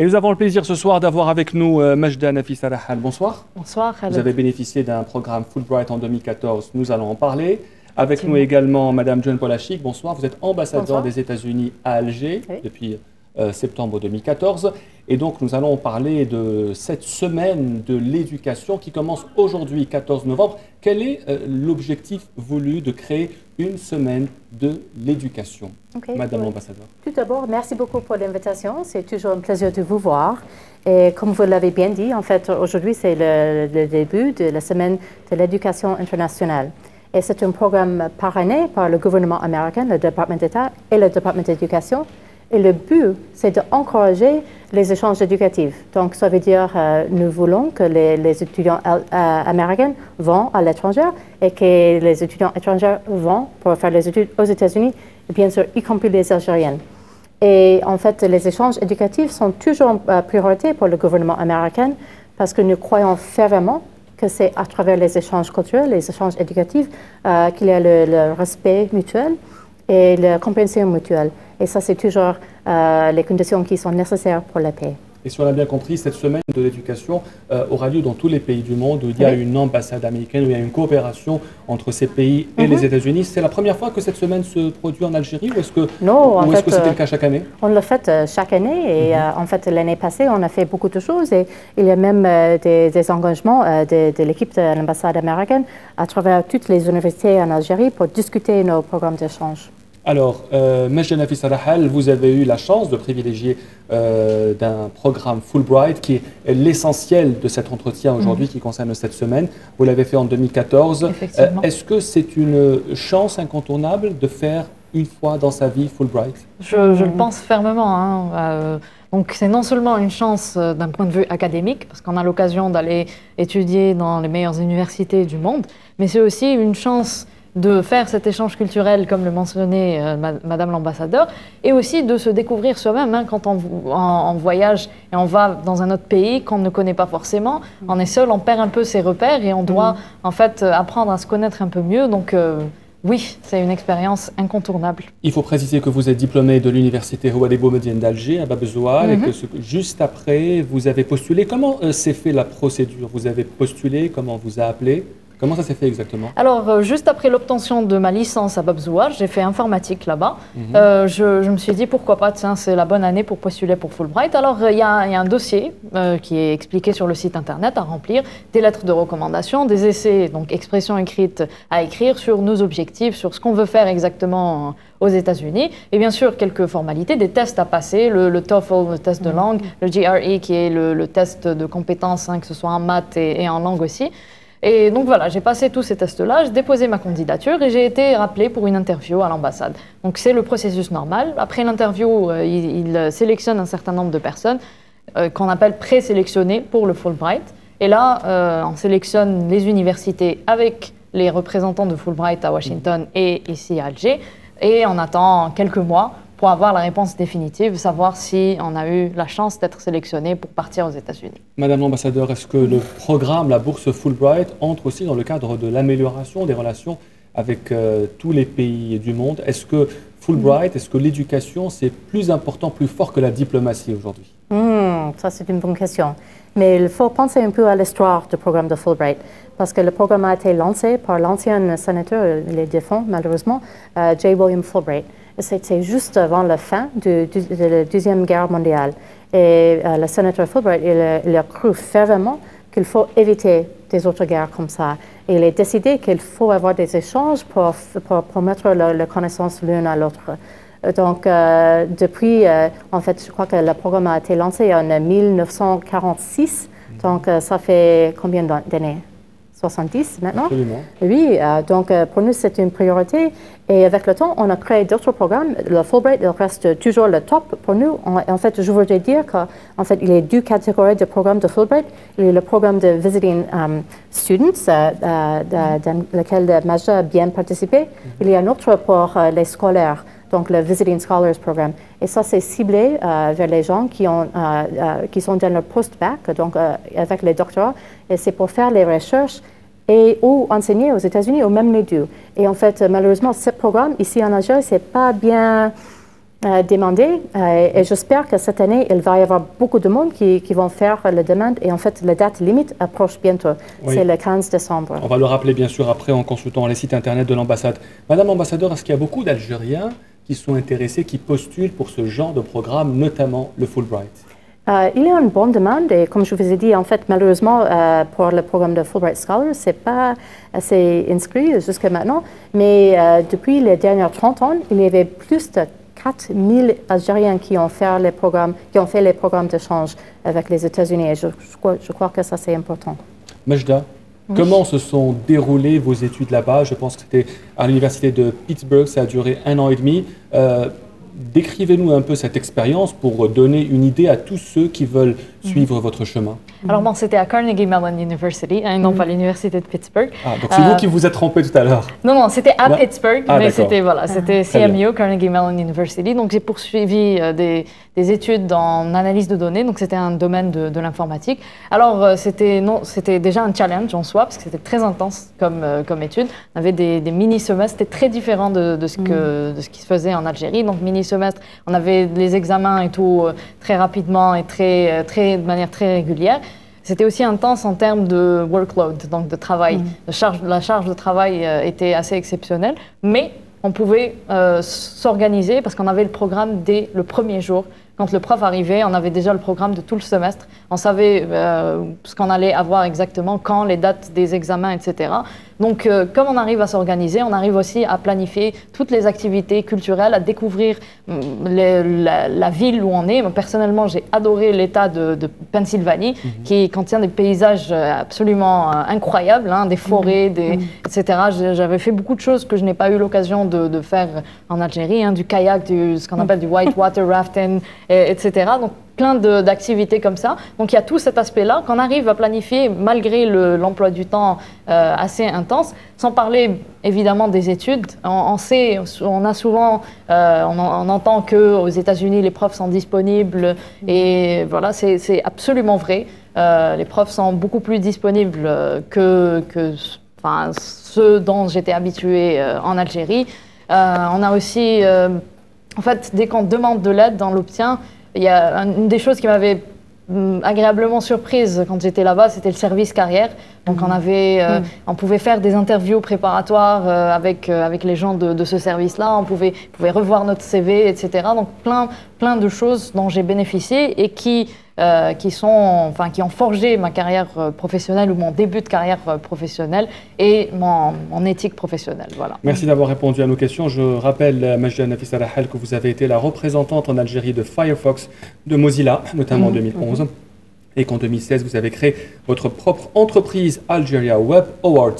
Et nous avons le plaisir ce soir d'avoir avec nous euh, Majda Nafis Arahal. Bonsoir. Bonsoir. Vous avez bénéficié d'un programme Fulbright en 2014. Nous allons en parler. Avec nous également Madame John Polachik. Bonsoir. Vous êtes ambassadeur des États-Unis à Alger depuis septembre 2014. Et donc nous allons parler de cette semaine de l'éducation qui commence aujourd'hui, 14 novembre. Quel est euh, l'objectif voulu de créer une semaine de l'éducation Madame l'ambassadeur? Tout d'abord, merci beaucoup pour l'invitation. C'est toujours un plaisir de vous voir. Et comme vous l'avez bien dit, en fait, aujourd'hui, c'est le, le, début de la semaine de l'éducation internationale. Et c'est un programme parrainé par le gouvernement américain, le département d'État et le département d'éducation et le but, c'est d'encourager les échanges éducatifs. Donc, ça veut dire euh, nous voulons que les, étudiants euh, américains vont à l'étranger et que les étudiants étrangers vont pour faire les études aux États-Unis, bien sûr, y compris les Algériennes. Et en fait, les échanges éducatifs sont toujours une euh, priorité pour le gouvernement américain parce que nous croyons fermement que c'est à travers les échanges culturels, les échanges éducatifs, qu'il y a le, le respect mutuel et la compréhension mutuelle. Et ça, c'est toujours euh, les conditions qui sont nécessaires pour la paix. Et si on a bien compris, cette semaine de l'éducation euh, aura lieu dans tous les pays du monde où il y a une ambassade américaine, où il y a une coopération entre ces pays et les mhm. États-Unis. C'est la première fois que cette semaine se produit en Algérie ou est-ce que c'était -ce le cas chaque année? On le fait euh, chaque année et mhm. en fait l'année passée on a fait beaucoup de choses et il y a même des, des, engagements de, de l'équipe de l'ambassade américaine à travers toutes les universités en Algérie pour discuter nos programmes d'échange. Alors, euh, Nafis vous avez eu la chance de privilégier euh, d'un programme Fulbright qui est l'essentiel de cet entretien aujourd'hui mhm. qui concerne cette semaine. Vous l'avez fait en 2014. Euh, est-ce que c'est une chance incontournable de faire une fois dans sa vie Fulbright? Je, le pense fermement. Hein. Euh, donc c'est non seulement une chance d'un point de vue académique, parce qu'on a l'occasion d'aller étudier dans les meilleures universités du monde, mais c'est aussi une chance de faire cet échange culturel, comme le mentionnait euh, Madame l'ambassadeur, et aussi de se découvrir soi-même hein, quand on en, voyage et on va dans un autre pays qu'on ne connaît pas forcément. On est seul, on perd un peu ses repères et on doit mm. en fait apprendre à se connaître un peu mieux. Donc euh, oui, c'est une expérience incontournable. Il faut préciser que vous êtes diplômé de l'université Houari Boumediene d'Alger à Babezoual et mm-hmm. que juste après vous avez postulé. Comment euh, s'est fait la procédure? Vous avez postulé? Comment on vous a appelé? Comment ça s'est fait exactement? Alors, euh, juste après l'obtention de ma licence à Babzoua, j'ai fait informatique là-bas. Mhm. Euh, je, me suis dit, pourquoi pas, tiens, c'est la bonne année pour postuler pour Fulbright. Alors, euh, il y, a un dossier qui est expliqué sur le site internet à remplir, des lettres de recommandation, des essais, donc expressions écrites à écrire sur nos objectifs, sur ce qu'on veut faire exactement aux États-Unis. Et bien sûr, quelques formalités, des tests à passer, le, TOEFL, le test de mhm. langue, le GRE qui est le, test de compétences, hein, que ce soit en maths et en langue aussi. Et donc voilà, j'ai passé tous ces tests-là, j'ai déposé ma candidature et j'ai été rappelé pour une interview à l'ambassade. Donc c'est le processus normal. Après l'interview, euh, il, sélectionne un certain nombre de personnes euh, qu'on appelle présélectionnées pour le Fulbright. Et là, euh, on sélectionne les universités avec les représentants de Fulbright à Washington et ici à Alger. Et on attend quelques mois pour avoir la réponse définitive, savoir si on a eu la chance d'être sélectionné pour partir aux États-Unis. Madame l'ambassadeur, est-ce que le programme, la bourse Fulbright, entre aussi dans le cadre de l'amélioration des relations avec euh, tous les pays du monde? Est-ce que Fulbright, est-ce que l'éducation, c'est plus important, plus fort que la diplomatie aujourd'hui? Hmm, Ça, c'est une bonne question. Mais il faut penser un peu à l'histoire du programme de Fulbright, parce que le programme a été lancé par l'ancien sénateur, il est défunt malheureusement, euh, J. William Fulbright. C'était juste avant la fin de, la Deuxième Guerre mondiale. Et euh, le sénateur Fulbright, il, a cru fermement qu'il faut éviter des autres guerres comme ça. Et il a décidé qu'il faut avoir des échanges pour, pour promettre la, connaissance l'un à l'autre. Donc, euh, depuis, euh, en fait, je crois que le programme a été lancé en 1946. Donc, ça fait combien d'années? 70 maintenant. Absolument. Oui, euh, donc euh, pour nous, c'est une priorité. Et avec le temps, on a créé d'autres programmes. Le Fulbright, il reste toujours le top pour nous. En, fait, je voudrais dire qu'en fait, il y a deux catégories de programmes de Fulbright. Il y a le programme de Visiting um, Students, euh, dans lequel Majda a bien participé. Il y a un autre pour les scolaires donc le Visiting Scholars Program. Et ça, c'est ciblé vers les gens qui, ont, qui sont dans le post-bac, donc avec les doctorats, et c'est pour faire les recherches et ou enseigner aux États-Unis au même milieu. Et en fait, malheureusement, ce programme ici en Algérie, c'est pas bien euh, demander et j'espère que cette année, il va y avoir beaucoup de monde qui, qui, vont faire la demande et en fait, la date limite approche bientôt. C'est le 15 décembre. On va le rappeler bien sûr après en consultant les sites internet de l'ambassade. Madame l'ambassadeur, est-ce qu'il y a beaucoup d'Algériens qui sont intéressés, qui postulent pour ce genre de programme, notamment le Fulbright. Euh, il y a une bonne demande et comme je vous ai dit, en fait, malheureusement, euh, pour le programme de Fulbright Scholars, ce n'est pas assez inscrit jusqu'à maintenant, mais euh, depuis les dernières 30 ans, il y avait plus de 4000 Algériens qui ont fait les programmes, qui ont fait les programmes d'échange avec les États-Unis. Et je, je, crois que ça c'est important. Majda, comment se sont déroulées vos études là-bas? Je pense que c'était à l'université de Pittsburgh, ça a duré un an et demi. Décrivez-nous un peu cette expérience pour donner une idée à tous ceux qui veulent suivre mhm. votre chemin. Alors bon, c'était à Carnegie Mellon University, hein, non mhm. pas l'université de Pittsburgh. Ah, donc c'est vous euh, qui vous êtes trompé tout à l'heure. Non, non, c'était à Pittsburgh, ah, mais c'était voilà, c'était CMU, Carnegie Mellon University. Donc j'ai poursuivi euh, des, des, études en analyse de données, donc c'était un domaine de, de l'informatique. Alors euh, c'était non, c'était déjà un challenge en soi parce que c'était très intense comme comme étude. On avait des, des mini semestres, c'était très différent de, de ce que mhm. de ce qui se faisait en Algérie. Donc mini semestre, on avait les examens et tout très rapidement et très très de manière très régulière. C'était aussi intense en termes de workload, donc de travail. Mm. La, charge, la, charge, de travail euh, était assez exceptionnelle, mais on pouvait euh, s'organiser parce qu'on avait le programme dès le premier jour. Quand le prof arrivait, on avait déjà le programme de tout le semestre. On savait euh, ce qu'on allait avoir exactement, quand, les dates des examens, etc. Donc, euh, comme on arrive à s'organiser, on arrive aussi à planifier toutes les activités culturelles, à découvrir hum, la, ville où on est. personnellement, j'ai adoré l'État de, Pennsylvanie, mhm. qui contient des paysages absolument incroyables, hein, des forêts, mhm. des, mhm. etc. J'avais fait beaucoup de choses que je n'ai pas eu l'occasion de, faire en Algérie, hein, du kayak, du, ce qu'on appelle du white water etc. Donc plein d'activités comme ça. Donc il y a tout cet aspect-là qu'on arrive à planifier malgré l'emploi du temps euh, assez intense, sans parler évidemment des études. On, sait, on a souvent, euh, on, entend que aux États-Unis les profs sont disponibles et voilà, c'est absolument vrai. Euh, les profs sont beaucoup plus disponibles que, que enfin, ceux dont j'étais habituée en Algérie. on a aussi en fait, dès qu'on demande de l'aide, on l'obtient. Il y a une des choses qui m'avait hum, agréablement surprise quand j'étais là-bas, c'était le service carrière. Donc on mhm. avait, euh, mhm. on pouvait faire des interviews préparatoires euh, avec euh, avec les gens de, de ce service-là. On pouvait, pouvait revoir notre CV, etc. Donc plein plein de choses dont j'ai bénéficié et qui qui sont, enfin qui ont forgé ma carrière professionnelle ou mon début de carrière professionnelle et mon, mon éthique professionnelle. Voilà. Merci d'avoir répondu à nos questions. Je rappelle, Majda Rahel, que vous avez été la représentante en Algérie de Firefox de Mozilla, notamment en 2011 et qu'en 2016, vous avez créé votre propre entreprise Algeria Web Awards.